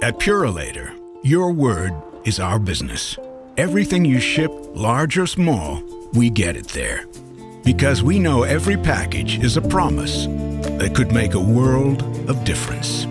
At Purolator, your word is our business. Everything you ship, large or small, we get it there. Because we know every package is a promise that could make a world of difference.